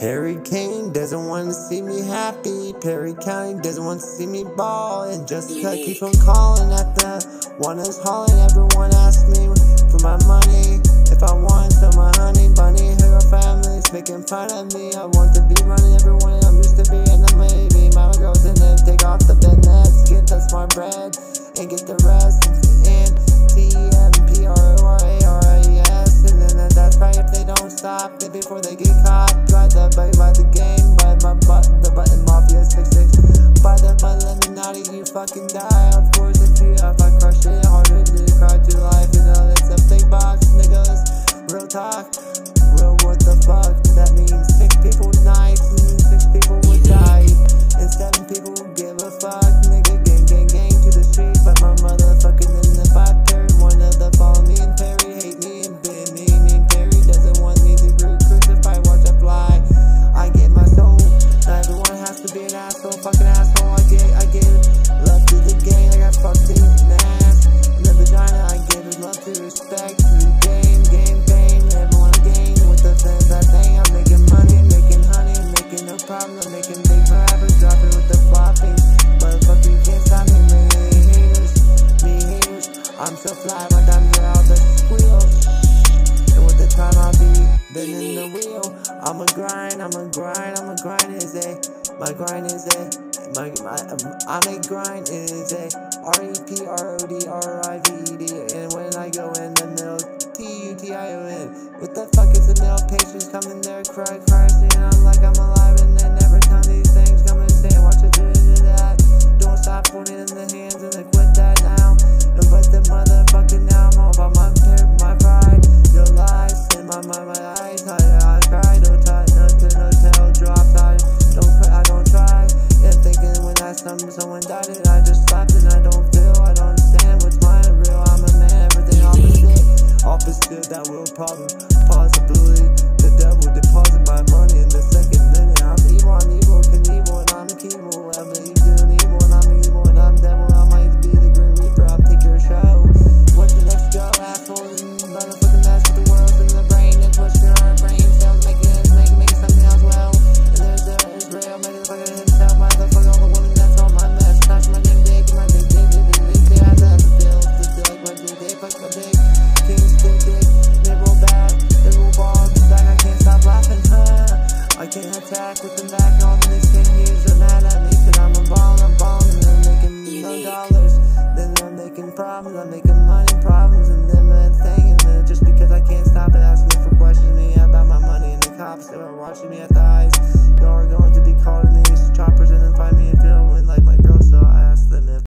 Harry Kane doesn't want to see me happy. Perry County doesn't want to see me ball. And Jessica keeps on calling at the one is hauling. Everyone asks me for my money. If I want some my honey bunny, her family's making fun of me. I want to be running everyone stop it before they get caught the by, by the game, by my butt, the button mafia 66. By the button, let me naughty, you fucking die. Fucking. I give love to the game. I got fucked in the ass, the vagina. I give love to respect to the game, game, game. Everyone game with the fans. I think I'm making money, making honey, making no problem. Making big rappers, dropping with the flopping. Motherfucker, you can't stop me, me. I'm so fly, my diamonds out the squeal. And with the time I'll be bending the wheel. I'm a grind, I'm a grind, I'm a grind is a my grind is a my my um, I'm a grind is a R E P R O D R I V D. And when I go in the middle T U T I O N. What the fuck is the middle patients coming there cry cry problem thighs. You're going to be caught in these choppers and then find me a Philly.